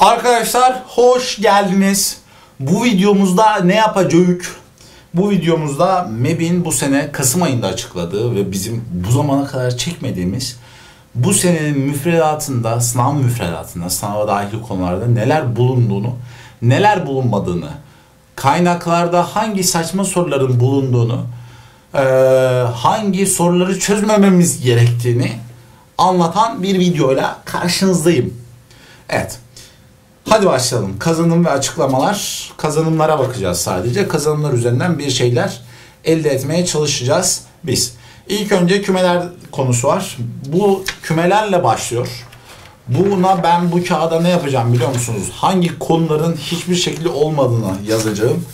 Arkadaşlar hoş geldiniz. Bu videomuzda ne yapacağız? Bu videomuzda MEB'in bu sene Kasım ayında açıkladığı ve bizim bu zamana kadar çekmediğimiz bu senenin müfredatında, sınav müfredatında, sınava dahil konularda neler bulunduğunu, neler bulunmadığını, kaynaklarda hangi saçma soruların bulunduğunu, hangi soruları çözmememiz gerektiğini anlatan bir videoyla karşınızdayım. Evet. Hadi başlayalım. Kazanım ve açıklamalar. Kazanımlara bakacağız sadece. Kazanımlar üzerinden bir şeyler elde etmeye çalışacağız biz. İlk önce kümeler konusu var. Bu kümelerle başlıyor. Buna ben bu kağıda ne yapacağım biliyor musunuz? Hangi konuların hiçbir şekilde olmadığını yazacağım.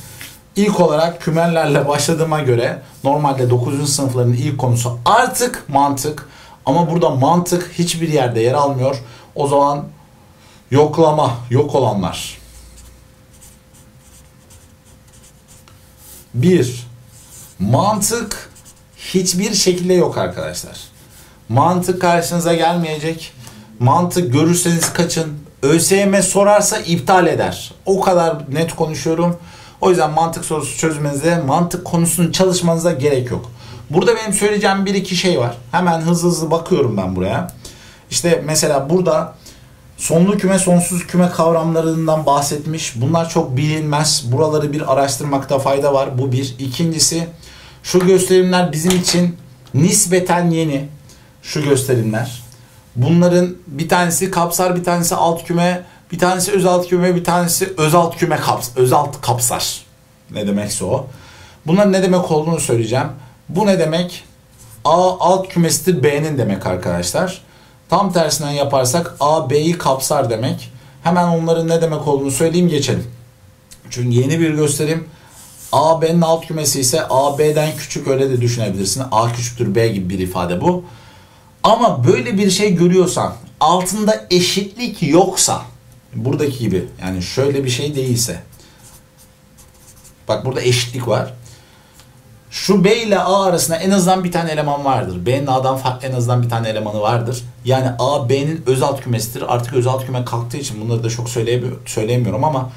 İlk olarak kümelerle başladığıma göre normalde 9. sınıfların ilk konusu artık mantık. Ama burada mantık hiçbir yerde yer almıyor. O zaman yoklama, yok olanlar. Bir, mantık hiçbir şekilde yok arkadaşlar. Mantık karşınıza gelmeyecek. Mantık görürseniz kaçın. ÖSYM sorarsa iptal eder. O kadar net konuşuyorum. O yüzden mantık sorusu çözmenize, mantık konusunun çalışmanıza gerek yok. Burada benim söyleyeceğim bir iki şey var. Hemen hızlı hızlı bakıyorum ben buraya. İşte mesela burada sonlu küme, sonsuz küme kavramlarından bahsetmiş. Bunlar çok bilinmez. Buraları bir araştırmakta fayda var. Bu bir. İkincisi şu gösterimler bizim için nispeten yeni. Şu gösterimler. Bunların bir tanesi kapsar, bir tanesi alt küme, bir tanesi öz alt küme, bir tanesi öz alt küme kaps, öz alt kapsar. Ne demekse o. Bunların ne demek olduğunu söyleyeceğim. Bu ne demek? A alt kümesidir B'nin demek arkadaşlar. Tam tersinden yaparsak A B'yi kapsar demek. Hemen onların ne demek olduğunu söyleyeyim geçelim. Çünkü yeni bir gösterim. A B'nin alt kümesi ise A B'den küçük öyle de düşünebilirsin. A küçüktür B gibi bir ifade bu. Ama böyle bir şey görüyorsan altında eşitlik yoksa buradaki gibi yani şöyle bir şey değilse bak burada eşitlik var. Şu B ile A arasında en azından bir tane eleman vardır. B'nin A'dan farklı en azından bir tane elemanı vardır. Yani A B'nin öz alt kümesidir. Artık öz alt küme kalktığı için bunları da çok söyleyemiyorum, ama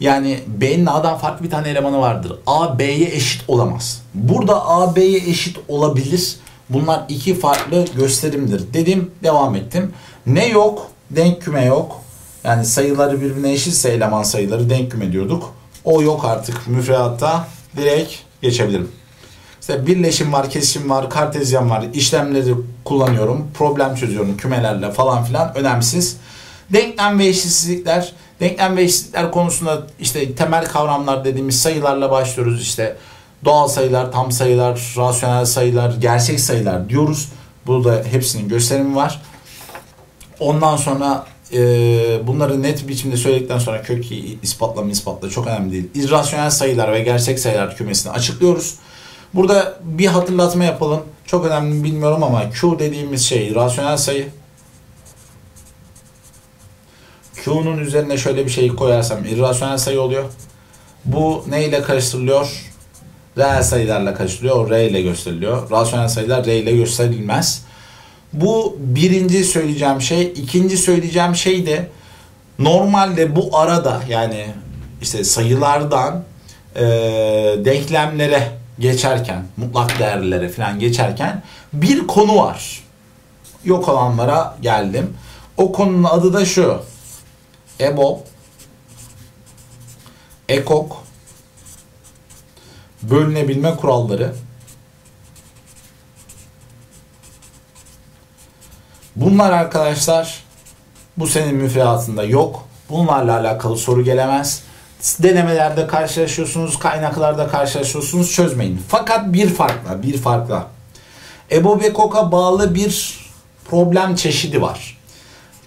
yani B'nin A'dan farklı bir tane elemanı vardır. A B'ye eşit olamaz. Burada A B'ye eşit olabilir. Bunlar iki farklı gösterimdir dedim. Devam ettim. Ne yok? Denk küme yok. Yani sayıları birbirine eşitse eleman sayıları denk küme diyorduk. O yok artık müfredatta. Direkt geçebilirim. İşte birleşim var, kesişim var, kartezyen var. İşlemleri kullanıyorum. Problem çözüyorum kümelerle falan filan. Önemsiz. Denklem ve eşitsizlikler. Denklem ve eşitsizlikler konusunda işte temel kavramlar dediğimiz sayılarla başlıyoruz. İşte doğal sayılar, tam sayılar, rasyonel sayılar, gerçek sayılar diyoruz. Burada hepsinin gösterimi var. Ondan sonra e, bunları net biçimde söyledikten sonra kök ispatla mı ispatla çok önemli değil. İrrasyonel sayılar ve gerçek sayılar kümesini açıklıyoruz. Burada bir hatırlatma yapalım. Çok önemli mi bilmiyorum ama Q dediğimiz şey rasyonel sayı. Q'nun üzerine şöyle bir şey koyarsam irrasyonel sayı oluyor. Bu ne ile karıştırılıyor? Reel sayılarla karıştırılıyor. R ile gösteriliyor. Rasyonel sayılar R ile gösterilmez. Bu birinci söyleyeceğim şey. İkinci söyleyeceğim şey de normalde bu arada yani işte sayılardan e, denklemlere geçerken, mutlak değerlere falan geçerken bir konu var. Yok olanlara geldim. O konunun adı da şu. EBOB, EKOK, bölünebilme kuralları. Bunlar arkadaşlar bu senin müfredatında yok. Bunlarla alakalı soru gelemez. Denemelerde karşılaşıyorsunuz, kaynaklarda karşılaşıyorsunuz, çözmeyin. Fakat bir farkla, bir farkla. EBO ve KOK'a bağlı bir problem çeşidi var.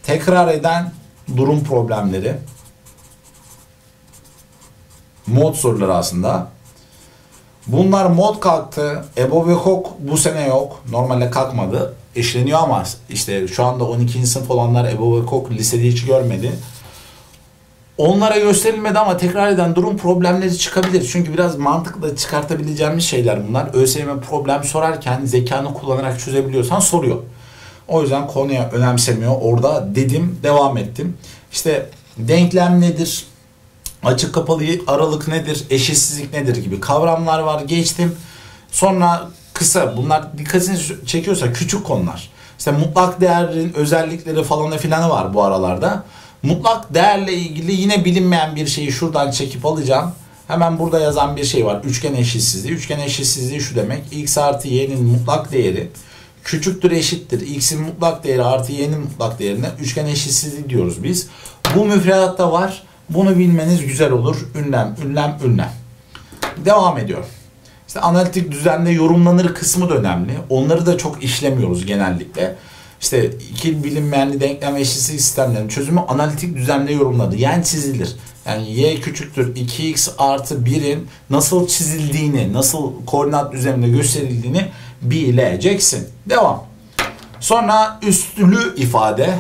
Tekrar eden durum problemleri. Mod soruları aslında. Bunlar mod kalktı. EBO ve KOK bu sene yok. Normalde kalkmadı. İşleniyor ama işte şu anda 12. sınıf olanlar EBO ve KOK lisede hiç görmedi. Onlara gösterilmedi ama tekrar eden durum problemleri çıkabilir. Çünkü biraz mantıkla çıkartabileceğimiz şeyler bunlar. ÖSYM problem sorarken zekanı kullanarak çözebiliyorsan soruyor. O yüzden konuya önemsemiyor. Orada dedim, devam ettim. İşte denklem nedir? Açık kapalı aralık nedir? Eşitsizlik nedir gibi kavramlar var. Geçtim. Sonra kısa bunlar dikkatini çekiyorsa küçük konular. İşte mutlak değerin özellikleri falan filanı var bu aralarda. Mutlak değerle ilgili yine bilinmeyen bir şeyi şuradan çekip alacağım. Hemen burada yazan bir şey var. Üçgen eşitsizliği. Üçgen eşitsizliği şu demek. x artı y'nin mutlak değeri küçüktür eşittir. x'in mutlak değeri artı y'nin mutlak değerine üçgen eşitsizliği diyoruz biz. Bu müfredatta var. Bunu bilmeniz güzel olur. Ünlem, ünlem, ünlem. Devam ediyor. İşte analitik düzende yorumlanır kısmı da önemli. Onları da çok işlemiyoruz genellikle. İşte iki bilinmeyenli denklem eşitsizlik sistemlerinin çözümü analitik düzende yorumladı. Yani çizilir. Yani y küçüktür 2x artı 1'in nasıl çizildiğini, nasıl koordinat düzeninde gösterildiğini bileceksin. Devam. Sonra üstlü ifade.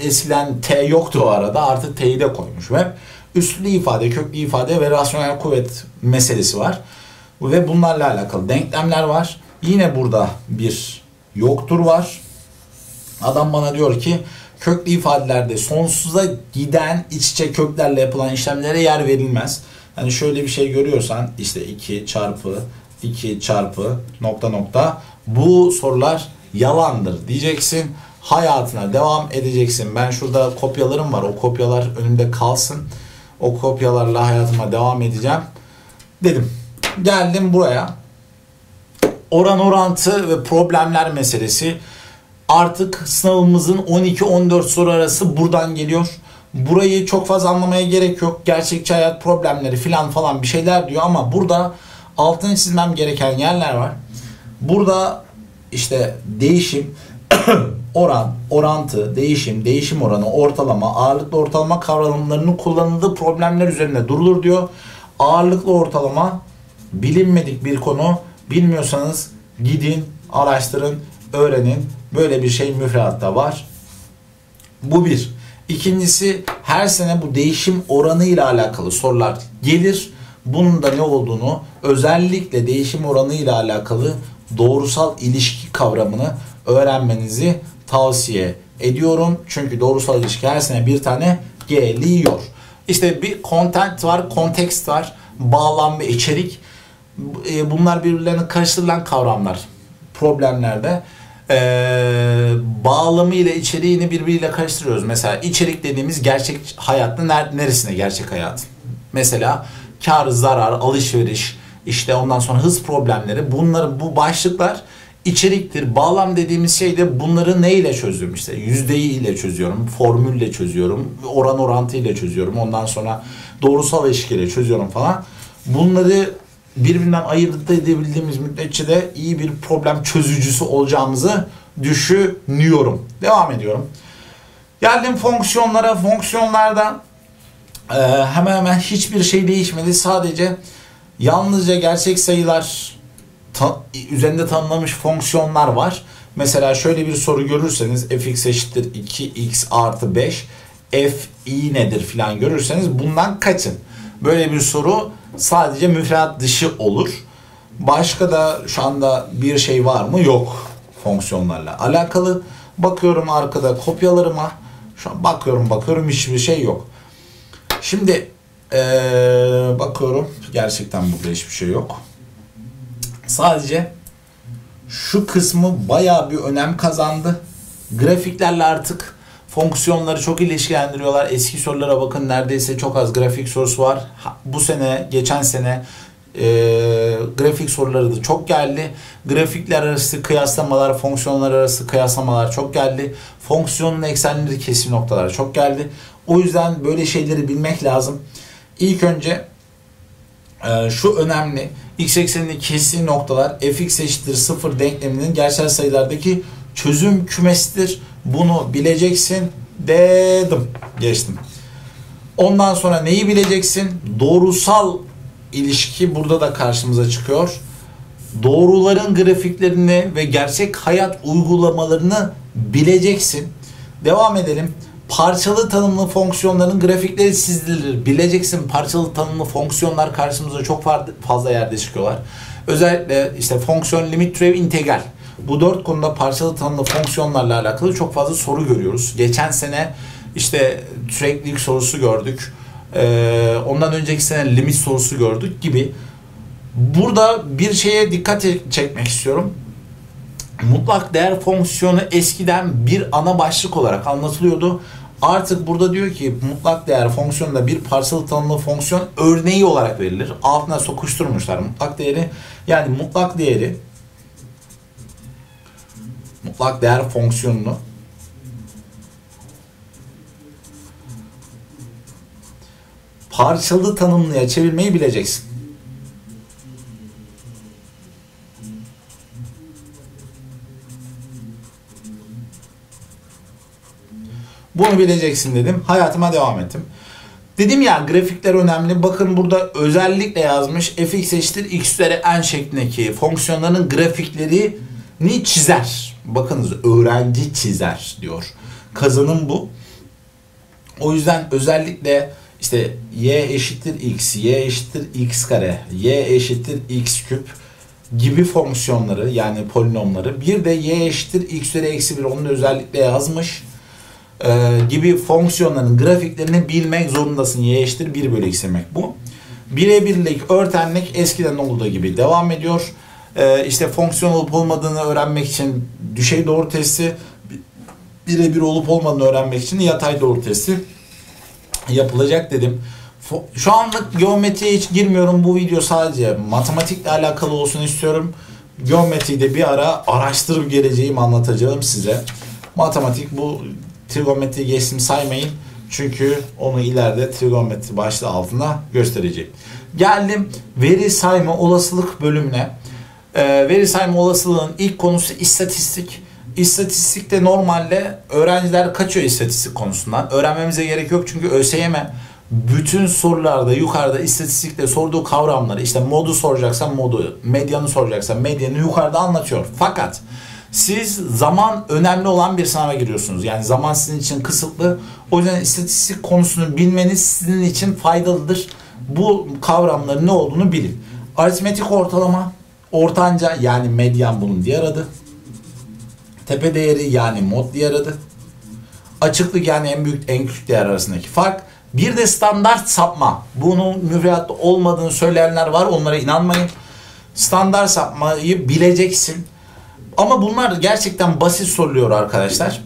Eskiden t yoktu o arada artık t'yi de koymuş ve üstlü ifade, köklü ifade ve rasyonel kuvvet meselesi var. Ve bunlarla alakalı denklemler var. Yine burada bir yoktur var. Adam bana diyor ki köklü ifadelerde sonsuza giden iç içe köklerle yapılan işlemlere yer verilmez. Hani şöyle bir şey görüyorsan işte 2 çarpı 2 çarpı nokta nokta bu sorular yalandır diyeceksin. Hayatına devam edeceksin. Ben şurada kopyalarım var. O kopyalar önümde kalsın. O kopyalarla hayatıma devam edeceğim. Dedim. Geldim buraya. Oran orantı ve problemler meselesi. Artık sınavımızın 12-14 soru arası buradan geliyor. Burayı çok fazla anlamaya gerek yok. Gerçekçi hayat problemleri filan falan bir şeyler diyor ama burada altını çizmem gereken yerler var. Burada işte değişim, oran, orantı, değişim, değişim oranı, ortalama, ağırlıklı ortalama kavramlarının kullanıldığı problemler üzerinde durulur diyor. Ağırlıklı ortalama bilinmedik bir konu. Bilmiyorsanız gidin, araştırın, öğrenin. Böyle bir şey müfredatta var. Bu bir. İkincisi her sene bu değişim oranı ile alakalı sorular gelir. Bunun da ne olduğunu özellikle değişim oranı ile alakalı doğrusal ilişki kavramını öğrenmenizi tavsiye ediyorum. Çünkü doğrusal ilişki her sene bir tane geliyor. İşte bir content var, kontekst var, bağlam ve içerik. E, bunlar birbirlerine karıştırılan kavramlar problemlerde. Ee, bağlamı ile içeriğini birbiriyle karıştırıyoruz. Mesela içerik dediğimiz gerçek hayatta neresine gerçek hayat? Mesela kar, zarar, alışveriş, işte ondan sonra hız problemleri bunları bu başlıklar içeriktir. Bağlam dediğimiz şey de bunları ne ile çözüyorum işte yüzdeyi ile çözüyorum, formülle çözüyorum, oran orantı ile çözüyorum. Ondan sonra doğrusal ilişkiyle çözüyorum falan. Bunları birbirinden ayırt edebildiğimiz müddetçe de iyi bir problem çözücüsü olacağımızı düşünüyorum. Devam ediyorum. Geldim fonksiyonlara. Fonksiyonlarda e, hemen hemen hiçbir şey değişmedi. Sadece Yalnızca gerçek sayılar ta, üzerinde tanımlamış fonksiyonlar var. Mesela şöyle bir soru görürseniz fx eşittir 2x artı 5 f i nedir filan görürseniz bundan kaçın. Böyle bir soru sadece müfredat dışı olur. Başka da şu anda bir şey var mı? Yok fonksiyonlarla alakalı. Bakıyorum arkada kopyalarıma. Şu an bakıyorum bakıyorum hiçbir şey yok. Şimdi ee, bakıyorum. Gerçekten burada hiçbir şey yok. Sadece şu kısmı bayağı bir önem kazandı. Grafiklerle artık fonksiyonları çok ilişkilendiriyorlar. Eski sorulara bakın neredeyse çok az grafik sorusu var. Bu sene, geçen sene e, grafik soruları da çok geldi. Grafikler arası kıyaslamalar, fonksiyonlar arası kıyaslamalar çok geldi. Fonksiyonun eksenleri kesim noktalar çok geldi. O yüzden böyle şeyleri bilmek lazım. İlk önce e, şu önemli. X eksenindeki kestiği noktalar fx eşittir 0 denkleminin gerçel sayılardaki çözüm kümesidir. Bunu bileceksin dedim. Geçtim. Ondan sonra neyi bileceksin? Doğrusal ilişki burada da karşımıza çıkıyor. Doğruların grafiklerini ve gerçek hayat uygulamalarını bileceksin. Devam edelim parçalı tanımlı fonksiyonların grafikleri çizilir. Bileceksin parçalı tanımlı fonksiyonlar karşımıza çok fazla yerde çıkıyorlar. Özellikle işte fonksiyon, limit, türev, integral. Bu dört konuda parçalı tanımlı fonksiyonlarla alakalı çok fazla soru görüyoruz. Geçen sene işte süreklilik sorusu gördük. Ee, ondan önceki sene limit sorusu gördük gibi. Burada bir şeye dikkat çekmek istiyorum. Mutlak değer fonksiyonu eskiden bir ana başlık olarak anlatılıyordu. Artık burada diyor ki mutlak değer fonksiyonunda bir parçalı tanımlı fonksiyon örneği olarak verilir. Altına sokuşturmuşlar mutlak değeri. Yani mutlak değeri mutlak değer fonksiyonunu parçalı tanımlıya çevirmeyi bileceksin. Bunu bileceksin dedim. Hayatıma devam ettim. Dedim ya grafikler önemli. Bakın burada özellikle yazmış fx eşittir x üzeri n şeklindeki fonksiyonların grafiklerini çizer. Bakınız öğrenci çizer diyor. Kazanım bu. O yüzden özellikle işte y eşittir x, y eşittir x kare, y eşittir x küp gibi fonksiyonları yani polinomları bir de y eşittir x üzeri eksi 1 onu da özellikle yazmış e, gibi fonksiyonların grafiklerini bilmek zorundasın. Y eşittir 1 bölü x bu. Birebirlik, örtenlik eskiden olduğu gibi devam ediyor. E, işte fonksiyon olup olmadığını öğrenmek için düşey doğru testi, birebir olup olmadığını öğrenmek için yatay doğru testi yapılacak dedim. Şu anlık geometriye hiç girmiyorum. Bu video sadece matematikle alakalı olsun istiyorum. Geometriyi de bir ara araştırıp geleceğim anlatacağım size. Matematik bu trigonometri geçtim saymayın. Çünkü onu ileride trigonometri başlığı altında göstereceğim. Geldim veri sayma olasılık bölümüne. Ee, veri sayma olasılığın ilk konusu istatistik. İstatistikte normalde öğrenciler kaçıyor istatistik konusundan. Öğrenmemize gerek yok çünkü ÖSYM bütün sorularda yukarıda istatistikte sorduğu kavramları işte modu soracaksan modu, medyanı soracaksan medyanı yukarıda anlatıyor. Fakat siz zaman önemli olan bir sınava giriyorsunuz. Yani zaman sizin için kısıtlı. O yüzden istatistik konusunu bilmeniz sizin için faydalıdır. Bu kavramların ne olduğunu bilin. Aritmetik ortalama, ortanca yani medyan bunun diğer adı. Tepe değeri yani mod diğer adı. Açıklık yani en büyük en küçük değer arasındaki fark. Bir de standart sapma. Bunun müfredatta olmadığını söyleyenler var. Onlara inanmayın. Standart sapmayı bileceksin. Ama bunlar gerçekten basit soruluyor arkadaşlar.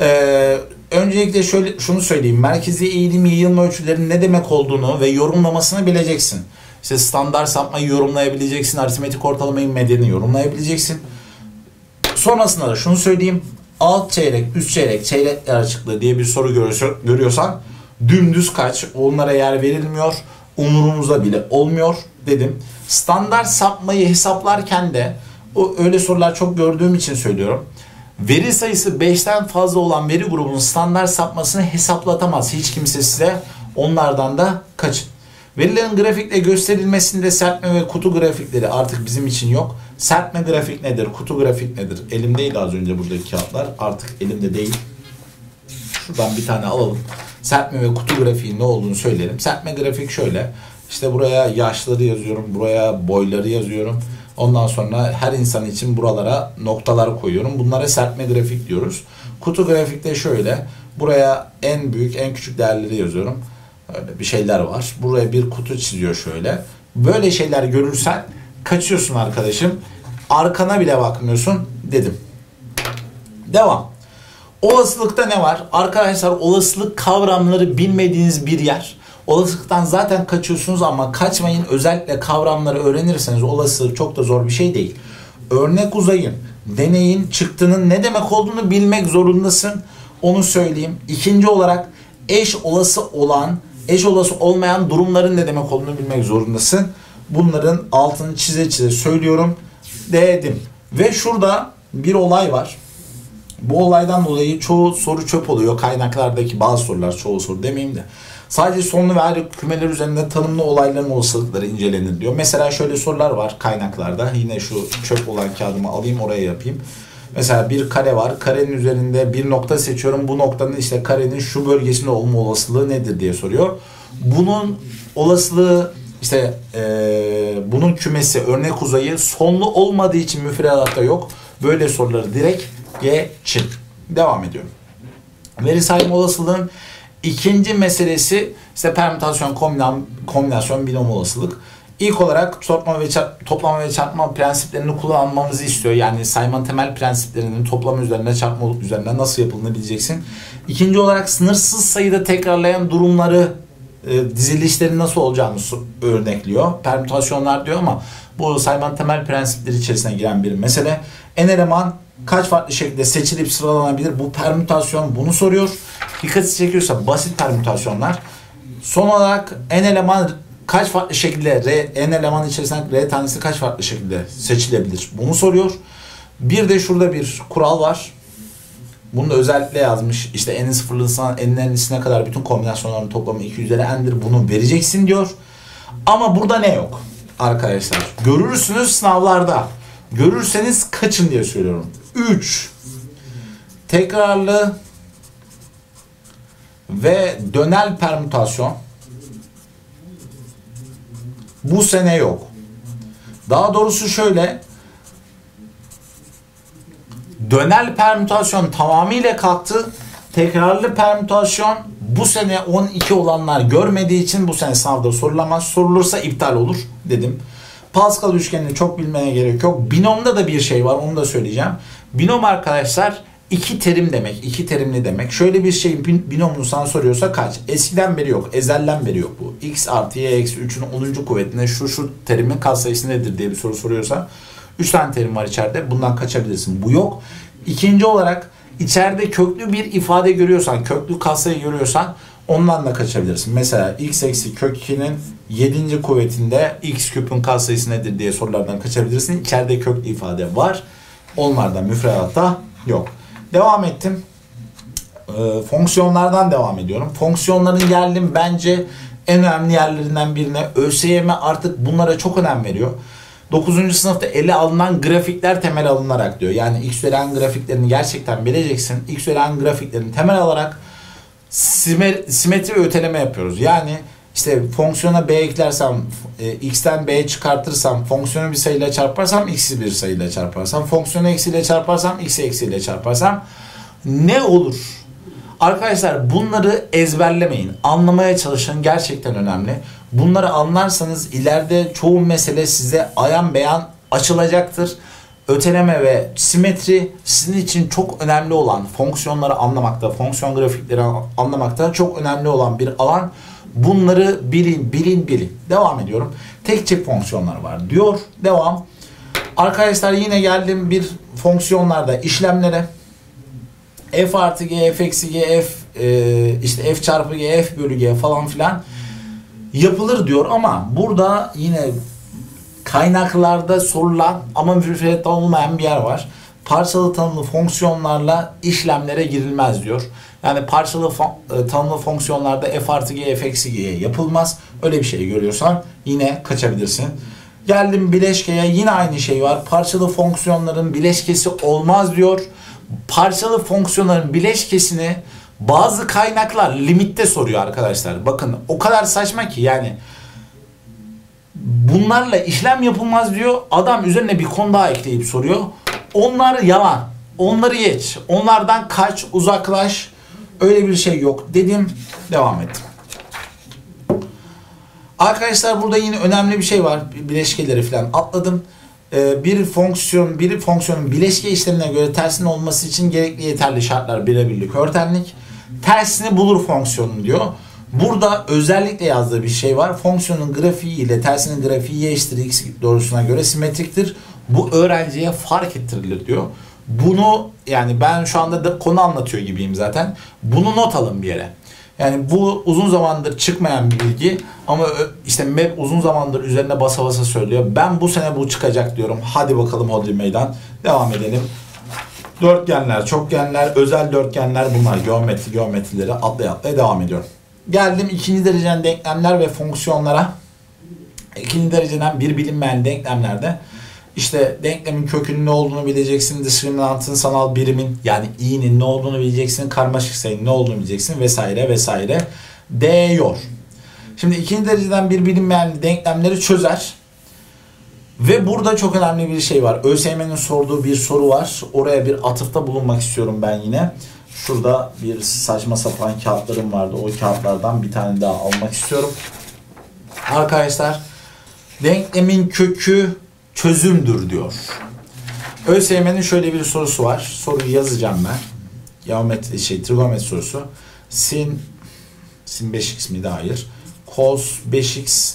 Ee, öncelikle şöyle şunu söyleyeyim. Merkezi eğilim yayılma ölçülerinin ne demek olduğunu ve yorumlamasını bileceksin. İşte standart sapmayı yorumlayabileceksin. Aritmetik ortalamayı medyanı yorumlayabileceksin. Sonrasında da şunu söyleyeyim. Alt çeyrek, üst çeyrek, çeyrekler açıklığı diye bir soru görüyorsan dümdüz kaç. Onlara yer verilmiyor. Umurumuzda bile olmuyor dedim. Standart sapmayı hesaplarken de o öyle sorular çok gördüğüm için söylüyorum. Veri sayısı 5'ten fazla olan veri grubunun standart sapmasını hesaplatamaz. Hiç kimse size onlardan da kaçın. Verilerin grafikle gösterilmesinde serpme ve kutu grafikleri artık bizim için yok. Serpme grafik nedir? Kutu grafik nedir? Elimdeydi az önce buradaki kağıtlar. Artık elimde değil. Şuradan bir tane alalım. Serpme ve kutu grafiği ne olduğunu söyleyelim. Serpme grafik şöyle. İşte buraya yaşları yazıyorum. Buraya boyları yazıyorum. Ondan sonra her insan için buralara noktalar koyuyorum. Bunlara serpme grafik diyoruz. Kutu grafikte şöyle. Buraya en büyük, en küçük değerleri yazıyorum. Öyle bir şeyler var. Buraya bir kutu çiziyor şöyle. Böyle şeyler görürsen kaçıyorsun arkadaşım. Arkana bile bakmıyorsun dedim. Devam. Olasılıkta ne var? Arkadaşlar olasılık kavramları bilmediğiniz bir yer. Olasılıktan zaten kaçıyorsunuz ama kaçmayın. Özellikle kavramları öğrenirseniz olasılık çok da zor bir şey değil. Örnek uzayın, deneyin, çıktının ne demek olduğunu bilmek zorundasın. Onu söyleyeyim. İkinci olarak eş olası olan, eş olası olmayan durumların ne demek olduğunu bilmek zorundasın. Bunların altını çize çize söylüyorum dedim. Ve şurada bir olay var. Bu olaydan dolayı çoğu soru çöp oluyor. Kaynaklardaki bazı sorular çoğu soru demeyeyim de. Sadece sonlu ve ayrı kümeler üzerinde tanımlı olayların olasılıkları incelenir diyor. Mesela şöyle sorular var kaynaklarda. Yine şu çöp olan kağıdımı alayım oraya yapayım. Mesela bir kare var. Karenin üzerinde bir nokta seçiyorum. Bu noktanın işte karenin şu bölgesinde olma olasılığı nedir diye soruyor. Bunun olasılığı işte e, bunun kümesi örnek uzayı sonlu olmadığı için müfredatta yok. Böyle soruları direkt geçin. Devam ediyorum. Veri sayma olasılığın ikinci meselesi işte permütasyon, kombinasyon, kombinasyon binom olasılık. İlk olarak toplama ve, çarp, toplama ve çarpma prensiplerini kullanmamızı istiyor. Yani saymanın temel prensiplerinin toplama üzerine çarpma üzerine nasıl yapıldığını bileceksin. İkinci olarak sınırsız sayıda tekrarlayan durumları e, dizilişlerin nasıl olacağını örnekliyor. Permütasyonlar diyor ama bu saymanın temel prensipleri içerisine giren bir mesele. En eleman kaç farklı şekilde seçilip sıralanabilir? Bu permütasyon bunu soruyor. Dikkati çekiyorsa basit permütasyonlar. Son olarak en eleman kaç farklı şekilde R, n eleman içerisinden R tanesi kaç farklı şekilde seçilebilir? Bunu soruyor. Bir de şurada bir kural var. Bunu da özellikle yazmış. İşte n'in sıfırlısından n'in n'lisine kadar bütün kombinasyonların toplamı 2 üzeri n'dir. Bunu vereceksin diyor. Ama burada ne yok? Arkadaşlar görürsünüz sınavlarda. Görürseniz kaçın diye söylüyorum. 3 tekrarlı ve dönel permütasyon bu sene yok. Daha doğrusu şöyle dönel permütasyon tamamıyla kalktı. Tekrarlı permütasyon bu sene 12 olanlar görmediği için bu sene sınavda sorulamaz. Sorulursa iptal olur dedim. Pascal üçgenini çok bilmeye gerek yok. Binomda da bir şey var onu da söyleyeceğim. Binom arkadaşlar iki terim demek. iki terimli demek. Şöyle bir şeyin binomunu sana soruyorsa kaç? Eskiden beri yok. Ezelden beri yok bu. x artı y eksi 3'ün 10. kuvvetine şu şu terimin katsayısı nedir diye bir soru soruyorsa 3 tane terim var içeride. Bundan kaçabilirsin. Bu yok. İkinci olarak içeride köklü bir ifade görüyorsan, köklü katsayı görüyorsan ondan da kaçabilirsin. Mesela x eksi kök 2'nin 7. kuvvetinde x küpün katsayısı nedir diye sorulardan kaçabilirsin. İçeride köklü ifade var. Onlardan müfredatta yok. Devam ettim. Ee, fonksiyonlardan devam ediyorum. Fonksiyonların geldim bence en önemli yerlerinden birine. ÖSYM artık bunlara çok önem veriyor. 9. sınıfta ele alınan grafikler temel alınarak diyor. Yani x veren grafiklerini gerçekten bileceksin. X veren grafiklerini temel alarak simetri öteleme yapıyoruz. Yani işte fonksiyona b eklersem, e, x'ten b çıkartırsam, fonksiyonu bir sayıyla çarparsam, x'i bir sayıyla çarparsam, fonksiyonu eksiyle çarparsam, x'i eksiyle çarparsam ne olur? Arkadaşlar bunları ezberlemeyin. Anlamaya çalışın. Gerçekten önemli. Bunları anlarsanız ileride çoğu mesele size ayan beyan açılacaktır. Öteleme ve simetri sizin için çok önemli olan fonksiyonları anlamakta, fonksiyon grafikleri anlamakta çok önemli olan bir alan. Bunları bilin, bilin, bilin. Devam ediyorum. Tek çift fonksiyonlar var diyor. Devam. Arkadaşlar yine geldim bir fonksiyonlarda işlemlere. F artı G, F eksi G, F e, işte F çarpı G, F bölü G falan filan yapılır diyor ama burada yine kaynaklarda sorulan ama müfredatta olmayan bir yer var. Parçalı tanımlı fonksiyonlarla işlemlere girilmez diyor. Yani parçalı fon, e, tanımlı fonksiyonlarda f artı g, f eksi g yapılmaz. Öyle bir şey görüyorsan yine kaçabilirsin. Geldim bileşkeye yine aynı şey var. Parçalı fonksiyonların bileşkesi olmaz diyor. Parçalı fonksiyonların bileşkesini bazı kaynaklar limitte soruyor arkadaşlar. Bakın o kadar saçma ki yani bunlarla işlem yapılmaz diyor. Adam üzerine bir konu daha ekleyip soruyor. Onlar yalan. Onları geç. Onlardan kaç, uzaklaş. Öyle bir şey yok dedim. Devam ettim. Arkadaşlar burada yine önemli bir şey var. Bileşkeleri falan atladım. Ee, bir fonksiyon, bir fonksiyonun bileşke işlemine göre tersinin olması için gerekli yeterli şartlar birebirlik, örtenlik. Tersini bulur fonksiyonun diyor. Burada özellikle yazdığı bir şey var. Fonksiyonun grafiği ile tersinin grafiği y eşittir x doğrusuna göre simetriktir. Bu öğrenciye fark ettirilir diyor. Bunu yani ben şu anda da konu anlatıyor gibiyim zaten. Bunu not alın bir yere. Yani bu uzun zamandır çıkmayan bir bilgi ama işte MEP uzun zamandır üzerine basa basa söylüyor. Ben bu sene bu çıkacak diyorum. Hadi bakalım Hodri Meydan. Devam edelim. Dörtgenler, çokgenler, özel dörtgenler bunlar geometri geometrileri atlaya atlaya devam ediyorum. Geldim ikinci dereceden denklemler ve fonksiyonlara. İkinci dereceden bir bilinmeyen denklemlerde işte denklemin kökünün ne olduğunu bileceksin, diskriminantın sanal birimin yani i'nin ne olduğunu bileceksin, karmaşık sayının ne olduğunu bileceksin vesaire vesaire değiyor. Şimdi ikinci dereceden bir bilinmeyen denklemleri çözer. Ve burada çok önemli bir şey var. ÖSYM'nin sorduğu bir soru var. Oraya bir atıfta bulunmak istiyorum ben yine. Şurada bir saçma sapan kağıtlarım vardı. O kağıtlardan bir tane daha almak istiyorum. Arkadaşlar denklemin kökü çözümdür diyor. ÖSYM'nin şöyle bir sorusu var. Soruyu yazacağım ben. Geometri şey trigonometri sorusu. Sin sin 5x miydi? Hayır. Cos 5x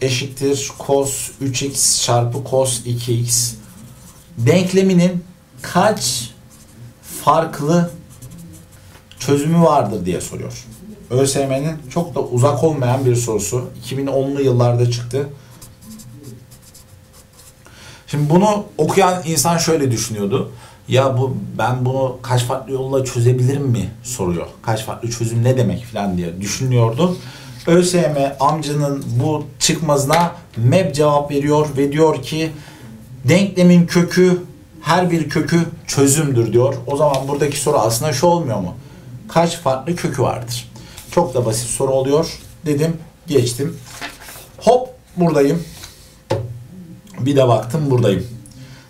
eşittir cos 3x çarpı cos 2x denkleminin kaç farklı çözümü vardır diye soruyor. ÖSYM'nin çok da uzak olmayan bir sorusu. 2010'lu yıllarda çıktı. Şimdi bunu okuyan insan şöyle düşünüyordu. Ya bu ben bunu kaç farklı yolla çözebilirim mi soruyor. Kaç farklı çözüm ne demek falan diye düşünüyordu. ÖSYM amcanın bu çıkmazına MEP cevap veriyor ve diyor ki denklemin kökü her bir kökü çözümdür diyor. O zaman buradaki soru aslında şu olmuyor mu? Kaç farklı kökü vardır? Çok da basit soru oluyor. Dedim geçtim. Hop buradayım. Bir de baktım buradayım.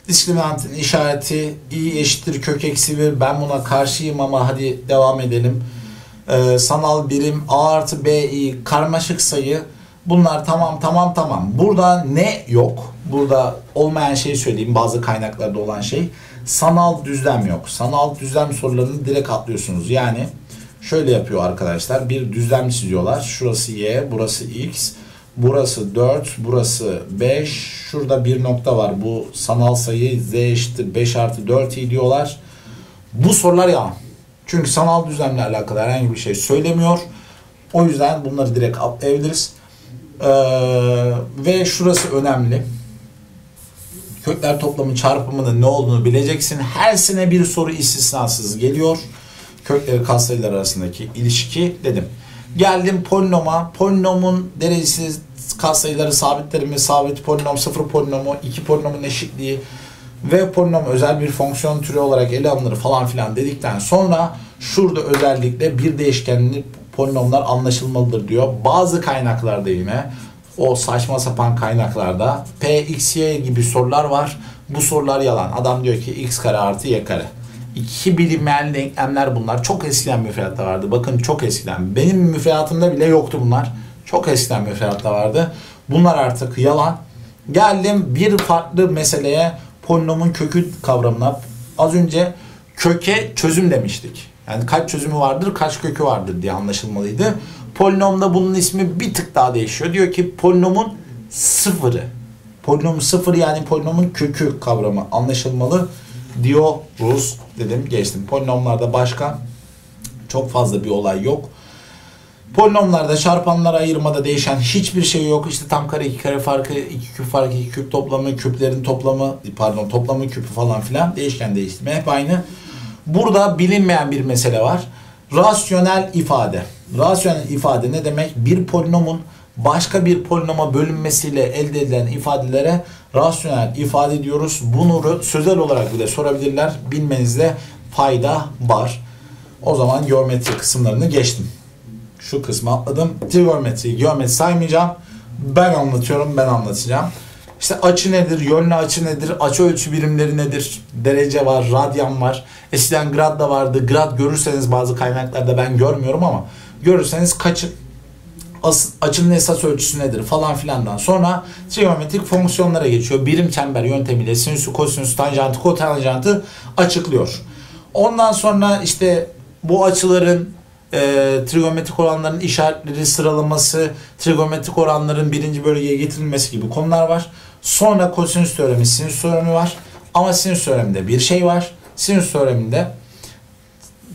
Diskriminantın işareti i eşittir kök eksi 1. Ben buna karşıyım ama hadi devam edelim. Ee, sanal birim a artı b i karmaşık sayı. Bunlar tamam tamam tamam. Burada ne yok? Burada olmayan şeyi söyleyeyim. Bazı kaynaklarda olan şey. Sanal düzlem yok. Sanal düzlem sorularını direkt atlıyorsunuz. Yani şöyle yapıyor arkadaşlar. Bir düzlem çiziyorlar. Şurası y, burası x. Burası 4, burası 5. Şurada bir nokta var. Bu sanal sayı z eşittir 5 artı 4 i diyorlar. Bu sorular yalan. Çünkü sanal düzlemle alakalı herhangi bir şey söylemiyor. O yüzden bunları direkt atlayabiliriz. Ee, ve şurası önemli. Kökler toplamı çarpımının ne olduğunu bileceksin. Her sene bir soru istisnasız geliyor. Kökleri katsayılar arasındaki ilişki dedim. Geldim polinoma. Polinomun derecesi katsayıları sabitleri sabit polinom sıfır polinomu iki polinomun eşitliği ve polinom özel bir fonksiyon türü olarak ele alınır falan filan dedikten sonra şurada özellikle bir değişkenli polinomlar anlaşılmalıdır diyor. Bazı kaynaklarda yine o saçma sapan kaynaklarda p, x, y gibi sorular var. Bu sorular yalan. Adam diyor ki x kare artı y kare. İki bilinmeyen denklemler bunlar. Çok eskiden müfredatta vardı. Bakın çok eskiden. Benim müfredatımda bile yoktu bunlar. Çok eskiden müfredatta vardı. Bunlar artık yalan. Geldim bir farklı meseleye polinomun kökü kavramına. Az önce köke çözüm demiştik. Yani kaç çözümü vardır, kaç kökü vardır diye anlaşılmalıydı. Polinomda bunun ismi bir tık daha değişiyor. Diyor ki polinomun sıfırı. Polinom sıfır yani polinomun kökü kavramı anlaşılmalı diyoruz dedim geçtim. Polinomlarda başka çok fazla bir olay yok. Polinomlarda çarpanlara ayırmada değişen hiçbir şey yok. İşte tam kare iki kare farkı, iki küp farkı, iki küp toplamı, küplerin toplamı, pardon toplamı küpü falan filan değişken değiştirme hep aynı. Burada bilinmeyen bir mesele var. Rasyonel ifade. Rasyonel ifade ne demek? Bir polinomun başka bir polinoma bölünmesiyle elde edilen ifadelere rasyonel ifade diyoruz. Bunu sözel olarak bile sorabilirler. Bilmenizde fayda var. O zaman geometri kısımlarını geçtim. Şu kısmı atladım. Trigonometri, geometri saymayacağım. Ben anlatıyorum, ben anlatacağım. İşte açı nedir, yönlü açı nedir, açı ölçü birimleri nedir, derece var, radyan var. Eskiden grad da vardı. Grad görürseniz bazı kaynaklarda ben görmüyorum ama görürseniz kaçın açının esas ölçüsü nedir falan filandan sonra trigonometrik fonksiyonlara geçiyor. Birim çember yöntemiyle sinüsü, kosinüsü, tanjantı, kotanjantı açıklıyor. Ondan sonra işte bu açıların e, trigonometrik oranların işaretleri sıralaması, trigonometrik oranların birinci bölgeye getirilmesi gibi konular var. Sonra kosinüs teoremi, sinüs teoremi var. Ama sinüs teoreminde bir şey var. Sinüs teoreminde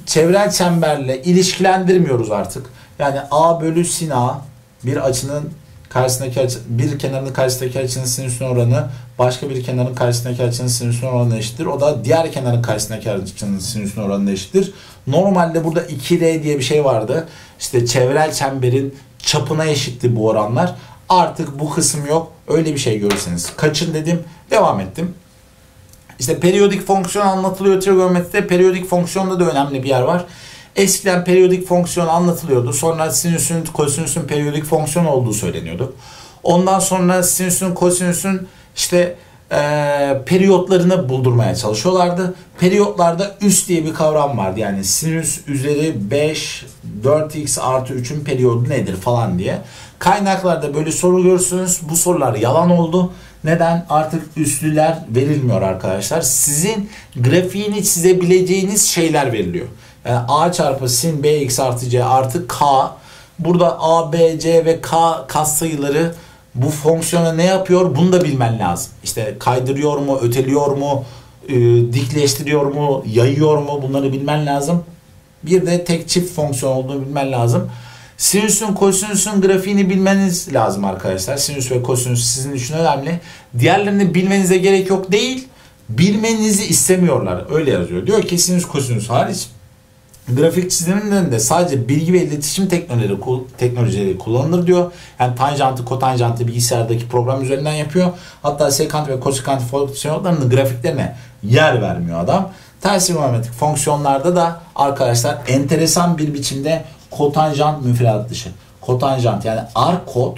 çevrel çemberle ilişkilendirmiyoruz artık. Yani A bölü sin A bir açının karşısındaki açı, bir kenarının karşısındaki açının sinüsün oranı başka bir kenarın karşısındaki açının sinüsün oranına eşittir. O da diğer kenarın karşısındaki açının sinüsün oranına eşittir. Normalde burada 2R diye bir şey vardı. İşte çevrel çemberin çapına eşitti bu oranlar. Artık bu kısım yok. Öyle bir şey görürseniz. Kaçın dedim. Devam ettim. İşte periyodik fonksiyon anlatılıyor trigonometride. Periyodik fonksiyonda da önemli bir yer var. Eskiden periyodik fonksiyon anlatılıyordu. Sonra sinüsün, kosinüsün periyodik fonksiyon olduğu söyleniyordu. Ondan sonra sinüsün, kosinüsün işte e, periyotlarını buldurmaya çalışıyorlardı. Periyotlarda üst diye bir kavram vardı. Yani sinüs üzeri 5 4x artı 3'ün periyodu nedir falan diye. Kaynaklarda böyle soru görürsünüz. Bu sorular yalan oldu. Neden? Artık üslüler verilmiyor arkadaşlar. Sizin grafiğini çizebileceğiniz şeyler veriliyor. Yani a çarpı sin bx artı c artı k. Burada a, b, c ve k kas sayıları bu fonksiyona ne yapıyor? Bunu da bilmen lazım. İşte kaydırıyor mu, öteliyor mu, e, dikleştiriyor mu, yayıyor mu bunları bilmen lazım. Bir de tek çift fonksiyon olduğunu bilmen lazım. Sinüsün kosinüsün grafiğini bilmeniz lazım arkadaşlar. Sinüs ve kosinüs sizin için önemli. Diğerlerini bilmenize gerek yok değil. Bilmenizi istemiyorlar. Öyle yazıyor. Diyor ki sinüs kosinüs hariç grafik çiziminden de sadece bilgi ve iletişim teknolojileri, teknolojileri kullanılır diyor. Yani tanjantı, kotanjantı bilgisayardaki program üzerinden yapıyor. Hatta sekant ve kosekant fonksiyonlarının grafiklerine yer vermiyor adam. Ters trigonometrik fonksiyonlarda da arkadaşlar enteresan bir biçimde kotanjant müfredat dışı. Kotanjant yani ar kod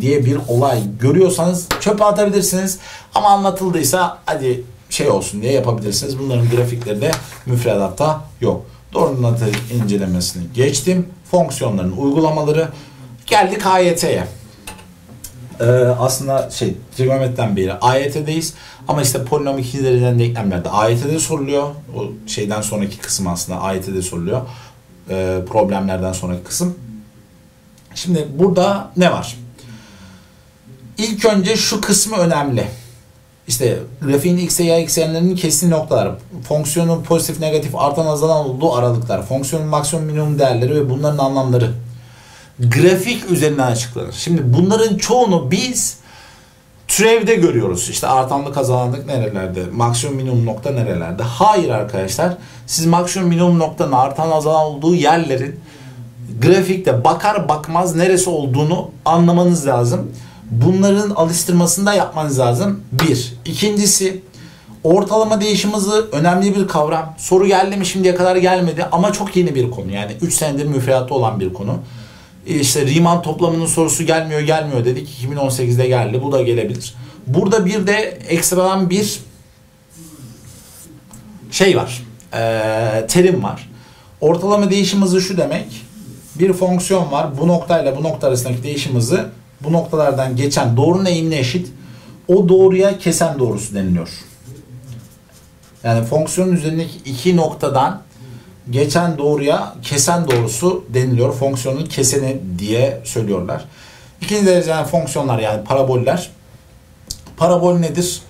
diye bir olay görüyorsanız çöpe atabilirsiniz. Ama anlatıldıysa hadi şey olsun diye yapabilirsiniz. Bunların grafikleri de müfredatta yok. Natı incelemesini geçtim. Fonksiyonların uygulamaları. Geldik AYT'ye. Ee, aslında şey trigonometriden beri AYT'deyiz. Ama işte polinom ikinci dereceden denklemlerde AYT'de soruluyor. O şeyden sonraki kısım aslında AYT'de soruluyor. Ee, problemlerden sonraki kısım. Şimdi burada ne var? İlk önce şu kısmı önemli. İşte grafiğin x y eksenlerinin kesin noktaları, fonksiyonun pozitif, negatif, artan, azalan olduğu aralıklar, fonksiyonun maksimum, minimum değerleri ve bunların anlamları grafik üzerinden açıklanır. Şimdi bunların çoğunu biz türevde görüyoruz. İşte artanlık, azalanlık nerelerde, maksimum, minimum nokta nerelerde. Hayır arkadaşlar, siz maksimum, minimum noktanın artan, azalan olduğu yerlerin grafikte bakar bakmaz neresi olduğunu anlamanız lazım. Bunların alıştırmasını da yapmanız lazım. Bir. İkincisi ortalama değişim hızı önemli bir kavram. Soru geldi mi şimdiye kadar gelmedi ama çok yeni bir konu. Yani 3 senedir müfredatta olan bir konu. İşte Riemann toplamının sorusu gelmiyor gelmiyor dedik. 2018'de geldi. Bu da gelebilir. Burada bir de ekstradan bir şey var. Ee, terim var. Ortalama değişim hızı şu demek. Bir fonksiyon var. Bu noktayla bu nokta arasındaki değişim hızı bu noktalardan geçen doğrunun eğimine eşit. O doğruya kesen doğrusu deniliyor. Yani fonksiyonun üzerindeki iki noktadan geçen doğruya kesen doğrusu deniliyor. Fonksiyonun keseni diye söylüyorlar. İkinci dereceden fonksiyonlar yani paraboller. Parabol nedir?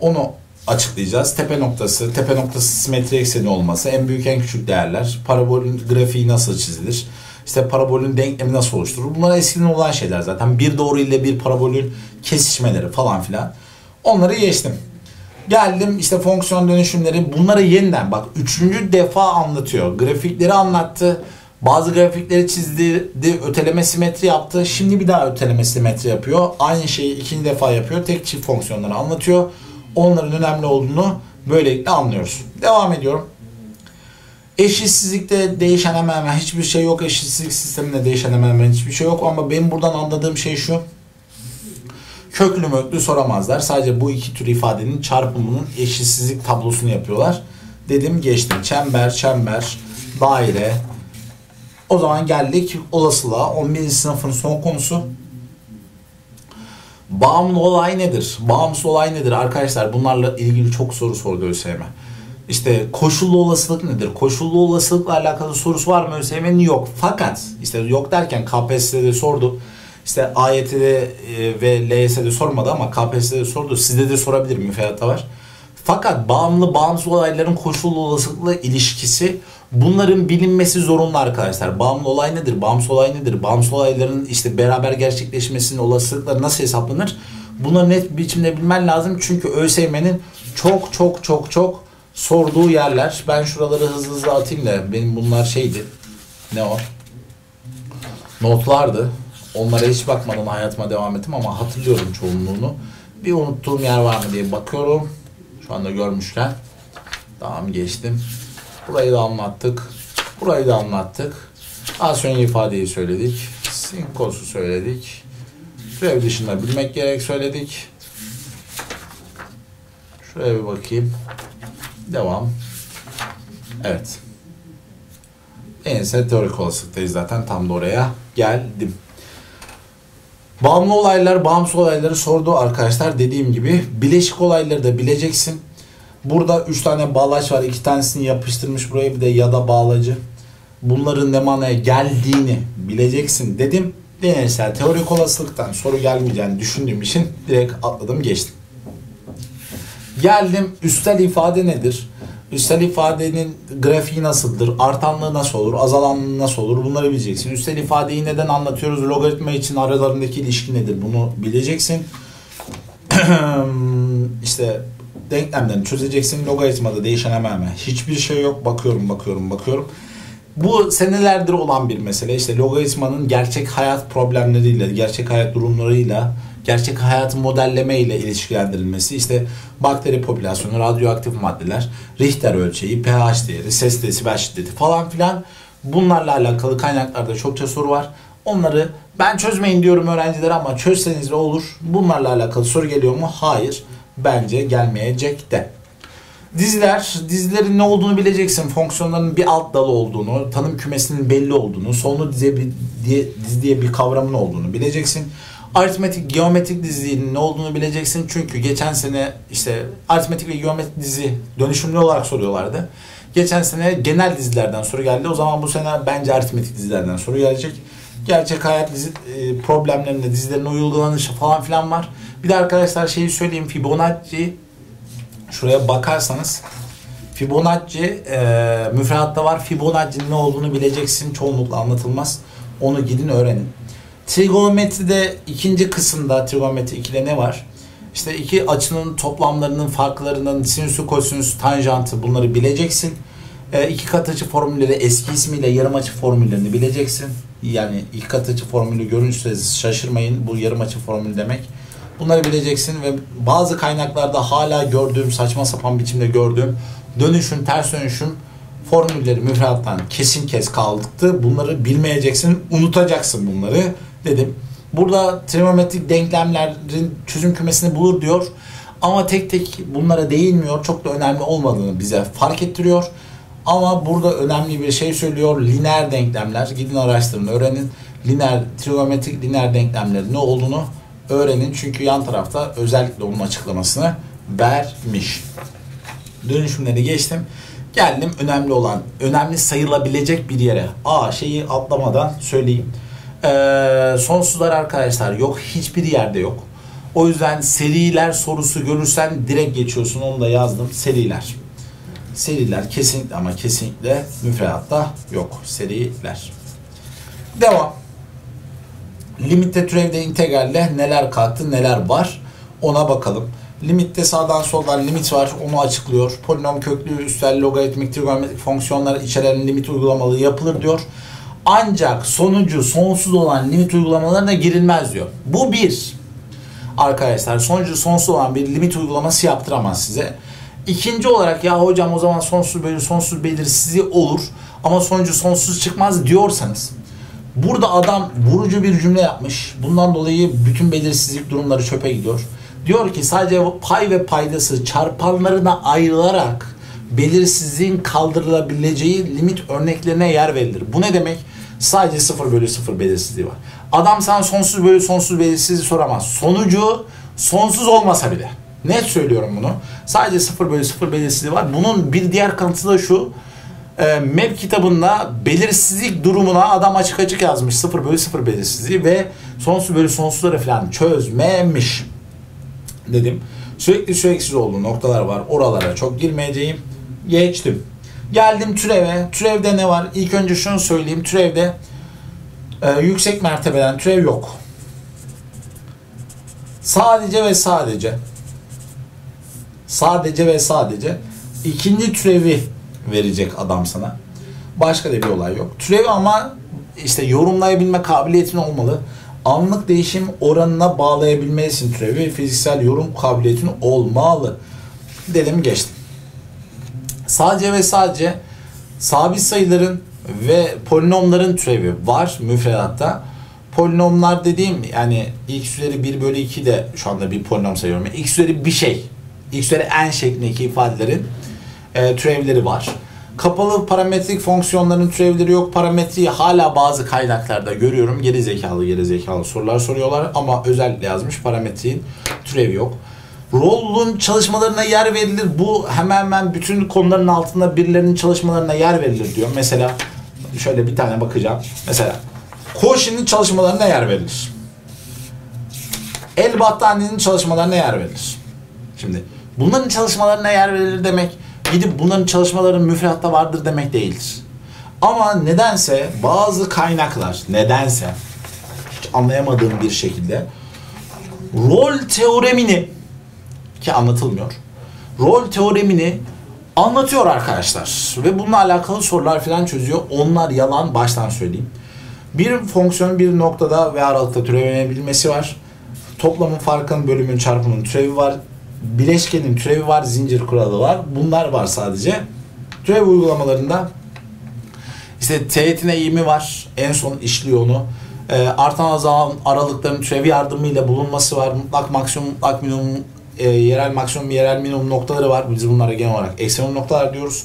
Onu açıklayacağız. Tepe noktası, tepe noktası simetri ekseni olması, en büyük en küçük değerler, parabolün grafiği nasıl çizilir, işte parabolün denklemi nasıl oluşturur? Bunlar eskiden olan şeyler zaten. Bir doğru ile bir parabolün kesişmeleri falan filan. Onları geçtim. Geldim işte fonksiyon dönüşümleri bunları yeniden bak üçüncü defa anlatıyor. Grafikleri anlattı. Bazı grafikleri çizdi, öteleme simetri yaptı. Şimdi bir daha öteleme simetri yapıyor. Aynı şeyi ikinci defa yapıyor. Tek çift fonksiyonları anlatıyor. Onların önemli olduğunu böylelikle anlıyoruz. Devam ediyorum. Eşitsizlikte değişen hemen hemen hiçbir şey yok. Eşitsizlik sisteminde değişen hemen hemen hiçbir şey yok. Ama benim buradan anladığım şey şu. Köklü möklü soramazlar. Sadece bu iki tür ifadenin çarpımının eşitsizlik tablosunu yapıyorlar. Dedim geçtim. Çember, çember, daire. O zaman geldik olasılığa. 11. sınıfın son konusu. Bağımlı olay nedir? Bağımsız olay nedir? Arkadaşlar bunlarla ilgili çok soru sordu ÖSYM. İşte koşullu olasılık nedir? Koşullu olasılıkla alakalı sorusu var mı ÖSYM'nin? Yok. Fakat işte yok derken KPSS'de sordu. İşte AYT'de e, ve LYS'de sormadı ama KPSS'de sordu. Sizde de sorabilir müfredatta var. Fakat bağımlı bağımsız olayların koşullu olasılıkla ilişkisi bunların bilinmesi zorunlu arkadaşlar. Bağımlı olay nedir? Bağımsız olay nedir? Bağımsız olayların işte beraber gerçekleşmesinin olasılıkları nasıl hesaplanır? Bunları net biçimde bilmen lazım. Çünkü ÖSYM'nin çok çok çok çok sorduğu yerler. Ben şuraları hızlı hızlı atayım da benim bunlar şeydi. Ne o? Notlardı. Onlara hiç bakmadan hayatıma devam ettim ama hatırlıyorum çoğunluğunu. Bir unuttuğum yer var mı diye bakıyorum. Şu anda görmüşken. Tamam geçtim. Burayı da anlattık. Burayı da anlattık. Az önce ifadeyi söyledik. Sinkosu söyledik. Türev dışında bilmek gerek söyledik. Şuraya bir bakayım. Devam. Evet. En ise teorik olasılıktayız zaten. Tam da oraya geldim. Bağımlı olaylar, bağımsız olayları sordu arkadaşlar. Dediğim gibi bileşik olayları da bileceksin. Burada 3 tane bağlaç var. 2 tanesini yapıştırmış buraya bir de ya da bağlacı. Bunların ne manaya geldiğini bileceksin dedim. Deneysel teorik olasılıktan soru gelmeyeceğini düşündüğüm için direkt atladım geçtim. Geldim üstel ifade nedir? Üstel ifadenin grafiği nasıldır? Artanlığı nasıl olur? Azalanlığı nasıl olur? Bunları bileceksin. Üstel ifadeyi neden anlatıyoruz? Logaritma için aralarındaki ilişki nedir? Bunu bileceksin. işte denklemlerini çözeceksin. Logaritmada değişen hemen hemen hiçbir şey yok. Bakıyorum, bakıyorum, bakıyorum. Bu senelerdir olan bir mesele. İşte logaritmanın gerçek hayat problemleriyle, gerçek hayat durumlarıyla, gerçek hayat modelleme ile ilişkilendirilmesi. İşte bakteri popülasyonu, radyoaktif maddeler, Richter ölçeği, pH değeri, ses desibel şiddeti falan filan. Bunlarla alakalı kaynaklarda çokça soru var. Onları ben çözmeyin diyorum öğrencilere ama çözseniz de olur. Bunlarla alakalı soru geliyor mu? Hayır. Bence gelmeyecek de. Diziler, dizilerin ne olduğunu bileceksin. Fonksiyonların bir alt dalı olduğunu, tanım kümesinin belli olduğunu, sonlu bir, diye, dizi diye bir kavramın olduğunu bileceksin. Aritmetik, geometrik dizinin ne olduğunu bileceksin. Çünkü geçen sene işte aritmetik ve geometrik dizi dönüşümlü olarak soruyorlardı. Geçen sene genel dizilerden soru geldi. O zaman bu sene bence aritmetik dizilerden soru gelecek. Gerçek hayat dizi e, problemlerinde dizilerin uygulanışı falan filan var. Bir de arkadaşlar şeyi söyleyeyim. Fibonacci şuraya bakarsanız Fibonacci e, müfredatta var. Fibonacci'nin ne olduğunu bileceksin. Çoğunlukla anlatılmaz. Onu gidin öğrenin. Trigonometride ikinci kısımda trigonometri 2'de ne var? İşte iki açının toplamlarının farklarının sinüsü, kosinüsü, tanjantı bunları bileceksin. E, iki kat açı formülleri eski ismiyle yarım açı formüllerini bileceksin. Yani iki kat açı formülü görünce şaşırmayın. Bu yarım açı formülü demek. Bunları bileceksin ve bazı kaynaklarda hala gördüğüm saçma sapan biçimde gördüğüm dönüşüm, ters dönüşüm formülleri müfredattan kesin kes kaldıktı. Bunları bilmeyeceksin, unutacaksın bunları dedim. Burada trigonometrik denklemlerin çözüm kümesini bulur diyor. Ama tek tek bunlara değinmiyor. Çok da önemli olmadığını bize fark ettiriyor. Ama burada önemli bir şey söylüyor. Lineer denklemler. Gidin araştırın, öğrenin. Lineer, trigonometrik lineer denklemlerin ne olduğunu öğrenin. Çünkü yan tarafta özellikle onun açıklamasını vermiş. Dönüşümleri geçtim. Geldim önemli olan, önemli sayılabilecek bir yere. A şeyi atlamadan söyleyeyim. Ee, sonsuzlar arkadaşlar yok. Hiçbir yerde yok. O yüzden seriler sorusu görürsen direkt geçiyorsun. Onu da yazdım. Seriler. Seriler kesinlikle ama kesinlikle müfredatta yok. Seriler. Devam. Limitte türevde integralle neler kalktı neler var ona bakalım. Limitte sağdan soldan limit var onu açıklıyor. Polinom köklü üstel logaritmik trigonometrik fonksiyonlar içeren limit uygulamaları yapılır diyor. Ancak sonucu sonsuz olan limit uygulamalarına girilmez diyor. Bu bir. Arkadaşlar sonucu sonsuz olan bir limit uygulaması yaptıramaz size. İkinci olarak ya hocam o zaman sonsuz bölü sonsuz belirsizliği olur ama sonucu sonsuz çıkmaz diyorsanız burada adam vurucu bir cümle yapmış. Bundan dolayı bütün belirsizlik durumları çöpe gidiyor. Diyor ki sadece pay ve paydası çarpanlarına ayrılarak belirsizliğin kaldırılabileceği limit örneklerine yer verilir. Bu ne demek? Sadece 0 bölü 0 belirsizliği var. Adam sana sonsuz bölü sonsuz belirsizliği soramaz. Sonucu sonsuz olmasa bile. Net söylüyorum bunu. Sadece 0 bölü 0 belirsizliği var. Bunun bir diğer kanıtı da şu. E, MEP kitabında belirsizlik durumuna adam açık açık yazmış. 0 bölü 0 belirsizliği ve sonsuz bölü sonsuzları falan çözmemiş. Dedim. Sürekli süreksiz olduğu noktalar var. Oralara çok girmeyeceğim. Geçtim. Geldim türeve. Türevde ne var? İlk önce şunu söyleyeyim. Türevde e, yüksek mertebeden türev yok. Sadece ve sadece sadece ve sadece ikinci türevi verecek adam sana. Başka da bir olay yok. Türevi ama işte yorumlayabilme kabiliyetin olmalı. Anlık değişim oranına bağlayabilmelisin türevi. Fiziksel yorum kabiliyetin olmalı. Dedim geçtim. Sadece ve sadece sabit sayıların ve polinomların türevi var müfredatta. Polinomlar dediğim yani x üzeri 1 bölü 2 de şu anda bir polinom sayıyorum. x üzeri bir şey x üzeri n şeklindeki ifadelerin e, türevleri var. Kapalı parametrik fonksiyonların türevleri yok. Parametriyi hala bazı kaynaklarda görüyorum. Geri zekalı geri zekalı sorular soruyorlar ama özellikle yazmış parametriğin türevi yok. Roll'un çalışmalarına yer verilir. Bu hemen hemen bütün konuların altında birilerinin çalışmalarına yer verilir diyor. Mesela şöyle bir tane bakacağım. Mesela Cauchy'nin çalışmalarına yer verilir. El Battani'nin çalışmalarına yer verilir. Şimdi bunların çalışmalarına yer verilir demek gidip bunların çalışmaların müfredatta vardır demek değildir. Ama nedense bazı kaynaklar nedense hiç anlayamadığım bir şekilde rol teoremini ki anlatılmıyor. Rol teoremini anlatıyor arkadaşlar. Ve bununla alakalı sorular falan çözüyor. Onlar yalan baştan söyleyeyim. Bir fonksiyonun bir noktada ve aralıkta türevlenebilmesi var. Toplamın farkının bölümün çarpımının türevi var. Bileşkenin türevi var, zincir kuralı var. Bunlar var sadece. Türev uygulamalarında işte teğetin eğimi var. En son işliyor onu. E, artan azalan aralıkların türevi yardımıyla bulunması var. Mutlak maksimum, mutlak minimum, e, yerel maksimum, yerel minimum noktaları var. Biz bunlara genel olarak ekstremum noktalar diyoruz.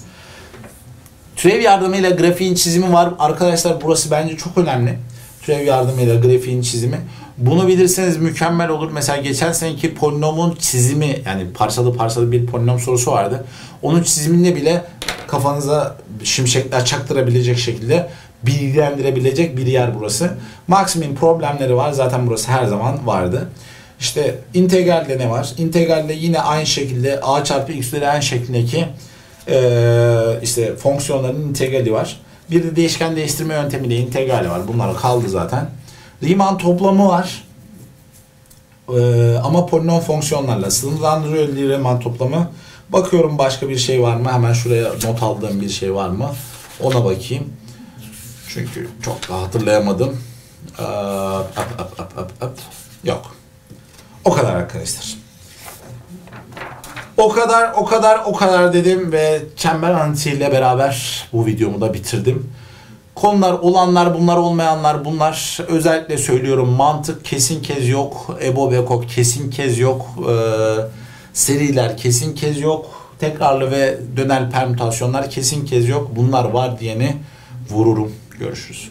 Türev yardımıyla grafiğin çizimi var. Arkadaşlar burası bence çok önemli. Türev yardımıyla grafiğin çizimi. Bunu bilirseniz mükemmel olur. Mesela geçen seneki polinomun çizimi yani parçalı parçalı bir polinom sorusu vardı. Onun çiziminde bile kafanıza şimşekler çaktırabilecek şekilde bilgilendirebilecek bir yer burası. Maksimum problemleri var. Zaten burası her zaman vardı. İşte integralde ne var? Integralde yine aynı şekilde a çarpı x üzeri n şeklindeki e, işte fonksiyonların integrali var. Bir de değişken değiştirme yöntemiyle integrali var. Bunlar kaldı zaten. Riemann toplamı var. Ee, ama polinom fonksiyonlarla sınırlandırıyor Riemann toplamı. Bakıyorum başka bir şey var mı? Hemen şuraya not aldığım bir şey var mı? Ona bakayım. Çünkü çok da hatırlayamadım. Ee, up, up, up, up, up. Yok. O kadar arkadaşlar. O kadar, o kadar, o kadar dedim ve çember analiziyle beraber bu videomu da bitirdim. Konular olanlar, bunlar olmayanlar bunlar. Özellikle söylüyorum mantık kesin kez yok. Ebo Beko kesin kez yok. Ee, seriler kesin kez yok. Tekrarlı ve dönel permütasyonlar kesin kez yok. Bunlar var diyeni vururum. Görüşürüz.